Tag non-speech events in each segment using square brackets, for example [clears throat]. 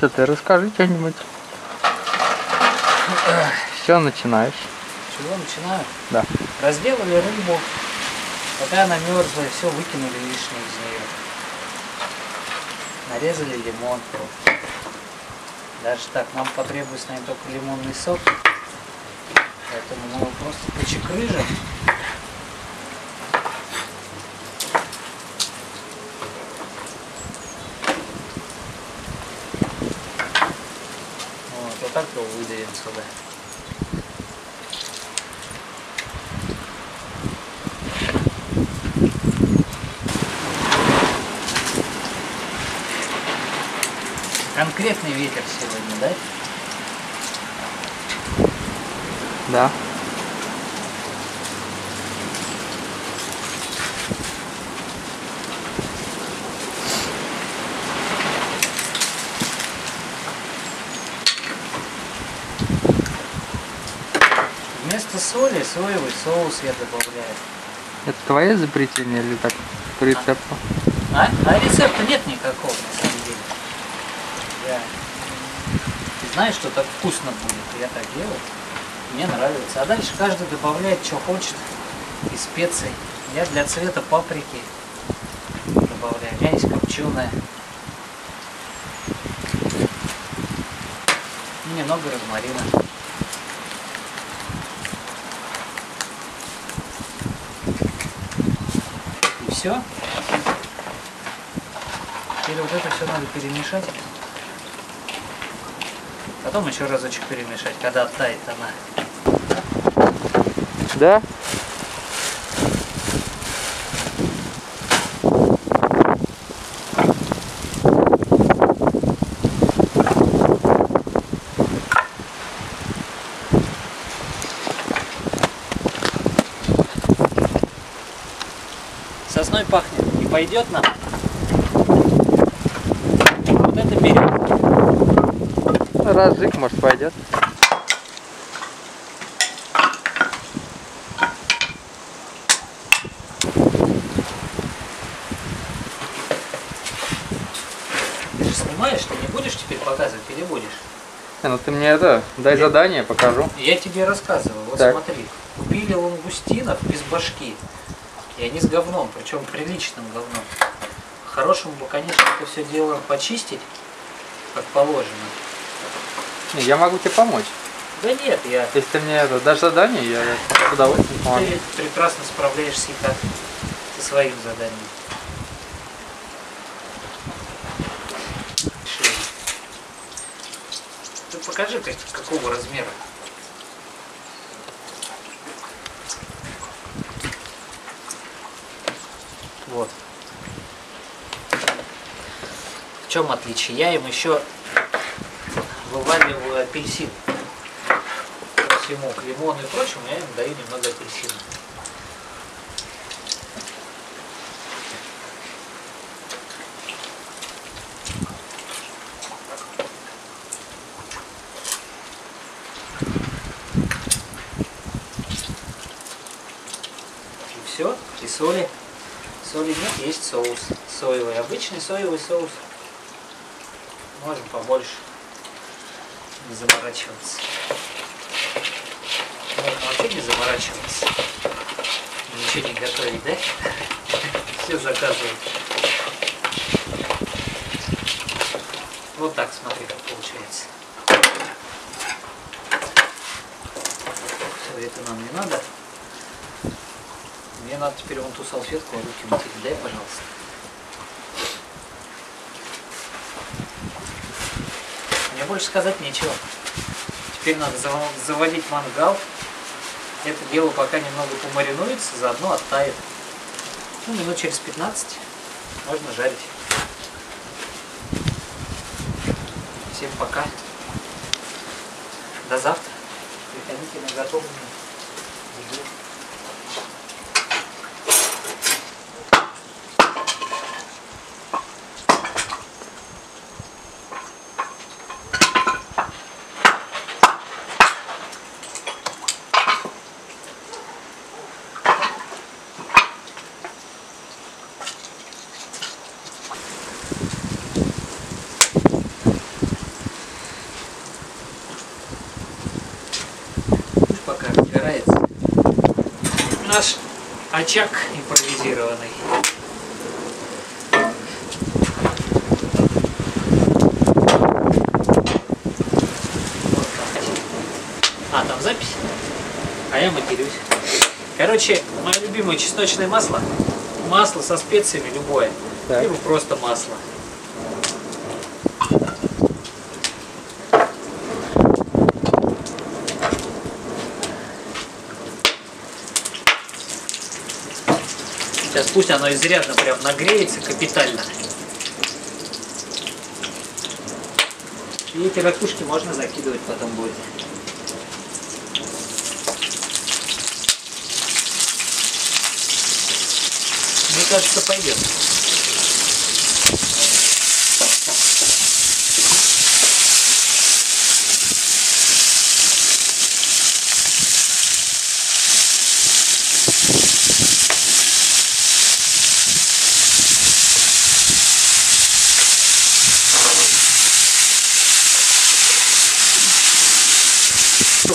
Что ты расскажи что-нибудь. Все, начинаешь. Чего начинаю? Да. Разделали рыбу. Пока она мерзлая, все выкинули лишнее из нее. Нарезали лимон. Даже так, нам потребуется, наверное, только лимонный сок. Поэтому мы его просто почекрыжим. Вот, вот так его выдавим сюда. Конкретный ветер сегодня, да? Да. Вместо соли соевый соус я добавляю. Это твое изобретение или так по рецепту? А? А рецепта нет никакого, на самом деле. Я знаю, что так вкусно будет, я так делаю. Мне нравится. А дальше каждый добавляет, что хочет из специй. Я для цвета паприки добавляю. У меня есть копченая. И немного розмарина. И все. Теперь вот это все надо перемешать. Потом еще разочек перемешать, когда оттает она. Да? Пойдет нам? Вот это берем. Разжиг, может, пойдет. Ты же снимаешь, ты не будешь теперь показывать или будешь? Не, ну ты мне это, дай задание, покажу. Я тебе рассказывал. Вот Так. смотри. Купили лангустинов без башки. И они с говном, причем приличным говном. Хорошему бы, конечно, это все дело почистить, как положено. Не, я могу тебе помочь. Да нет, я... Если ты мне это, дашь задание, я с удовольствием помогу. Ты прекрасно справляешься и так со своим заданием. Ты покажи, как, какого размера. Вот. В чем отличие? Я им еще вываливаю апельсин ко всему, к лимону и прочему, я им даю немного апельсина. И все, и соли. Соли нет, есть соус соевый, обычный соевый соус. Можем побольше не заморачиваться. Можно вообще не заморачиваться. Ничего не готовить, да? [laughs] Все заказывают. Вот так, смотри, как получается. Все, это нам не надо. Мне надо теперь вон ту салфетку руки материть. Дай, пожалуйста. Мне больше сказать нечего. Теперь надо зав- заводить мангал. Это дело пока немного помаринуется, заодно оттает. Ну, минут через 15 можно жарить. Всем пока. До завтра. Приходите на готовленную еду. Очаг импровизированный. А, там запись? А я матерюсь. Короче, мое любимое чесночное масло. Масло со специями любое. Так. Либо просто масло. Сейчас пусть оно изрядно прям нагреется капитально. И эти ракушки можно закидывать потом будет. Мне кажется, пойдет.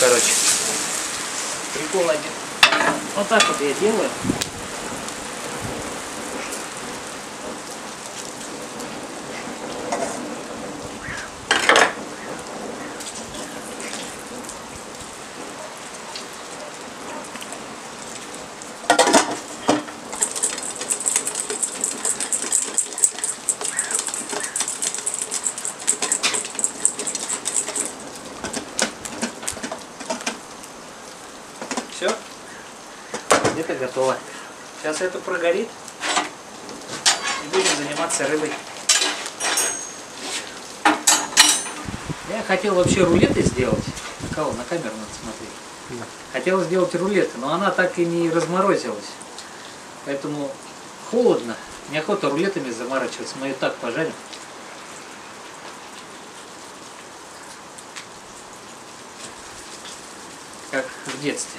Короче, прикол один. Вот так вот я делаю. Сейчас это прогорит. И будем заниматься рыбой. Я хотел вообще рулеты сделать. На кого? На камеру надо смотреть. Да. Хотел сделать рулеты, но она так и не разморозилась. Поэтому холодно. Неохота рулетами заморачиваться. Мы ее так пожарим. Как в детстве.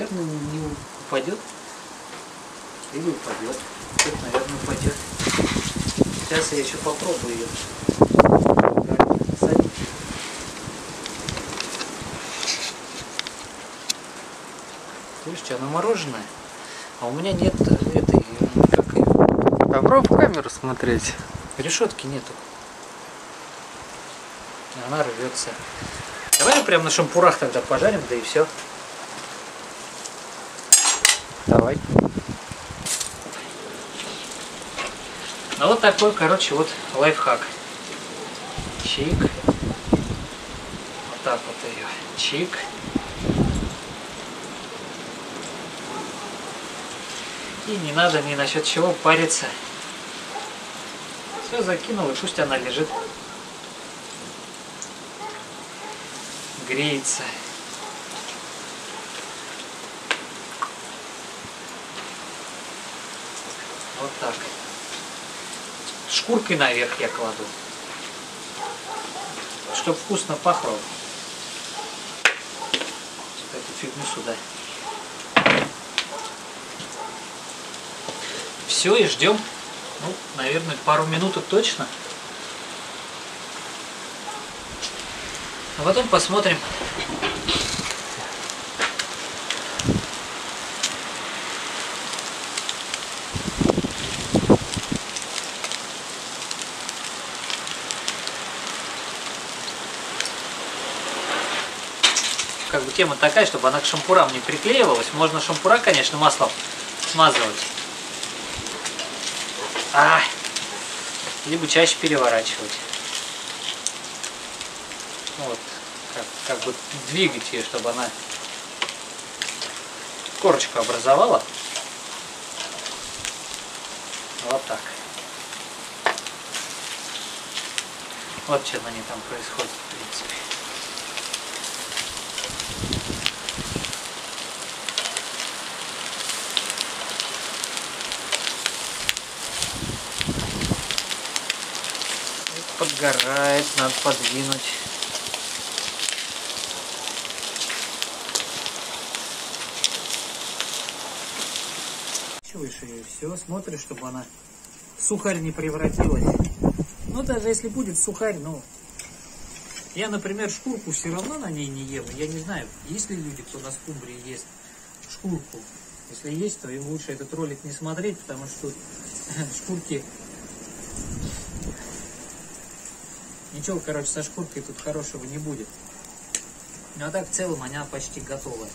Наверное, не упадет. Или упадет. Тут, наверное, упадет. Сейчас я еще попробую ее. Слушайте, она мороженое. А у меня нет этой, как ее, Попробуй в камеру смотреть. решетки нету. Она рвется. Давай прям на шампурах тогда пожарим, да и все. Давай. Ну вот такой, короче, вот лайфхак. Чик. Вот так вот ее. Чик. И не надо ни насчет чего париться. Все закинул, и пусть она лежит. Греется. Вот так. Шкуркой наверх я кладу. Чтоб вкусно пахло. Эту фигню сюда. Все, и ждем. Ну, наверное, пару минуток точно. А потом посмотрим. Тема такая, чтобы она к шампурам не приклеивалась. Можно шампура, конечно, маслом смазывать. А, либо чаще переворачивать. Вот, как, как бы двигать ее, чтобы она корочку образовала. Вот так. Вот на ней там происходит, в принципе. Подгорает, надо подвинуть. Чуешь ее, все, смотришь, чтобы она в сухарь не превратилась. Ну, даже если будет сухарь, ну, Я, например, шкурку все равно на ней не ем. Я не знаю, есть ли люди, кто на скумбрии ест шкурку. Если есть, то им лучше этот ролик не смотреть, потому что [clears throat] шкурки... Ничего, короче, со шкуркой тут хорошего не будет. Ну а так, в целом, она почти готовая.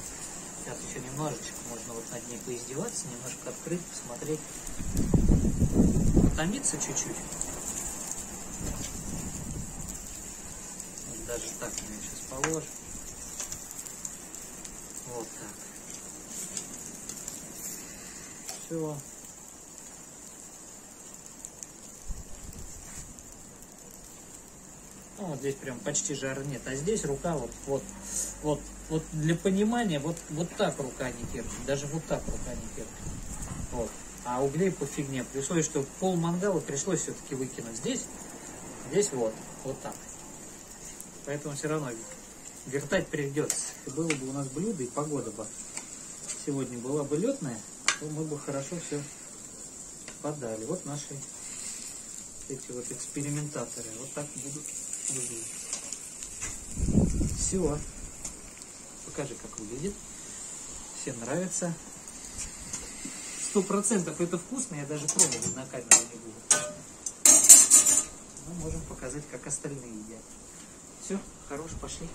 Сейчас еще немножечко, можно вот над ней поиздеваться, немножко открыть, посмотреть. Потомиться чуть-чуть. Вот даже так мы сейчас положим. Вот так. Все. Ну, вот здесь прям почти жара нет. А здесь рука вот, вот, вот, вот для понимания, вот, вот так рука не терпит. Даже вот так рука не терпит. Вот. А углей по фигне. При условии, что пол мангала пришлось все-таки выкинуть здесь. Здесь вот. Вот так. Поэтому все равно вертать придется. Было бы у нас блюдо и погода бы сегодня была бы летная, то мы бы хорошо все подали. Вот наши эти вот экспериментаторы. Вот так будут выглядеть. Все. Покажи, как выглядит. Всем нравится. Сто процентов это вкусно, я даже пробовать на камеру не буду. Мы можем показать, как остальные едят. Все, хорош, пошли.